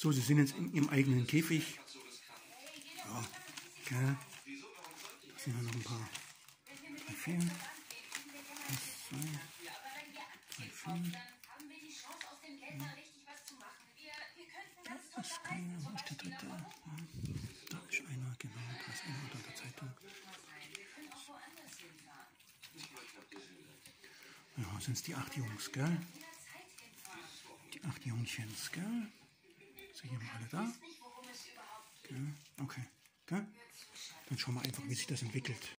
So, sie sind jetzt in ihrem eigenen Käfig. Ja, gell. Da sind noch ein paar. Drei, vier. Eins, zwei, drei, vier. Das ist keiner. Wo ist der dritte? Ja, da ist einer, genau. Da ist einer unter der Zeitung. Ja, sind es die acht Jungs, gell? Die acht Jungchens, gell? Sind hier alle da? Gell? Okay? Dann schauen wir einfach, wie sich das entwickelt.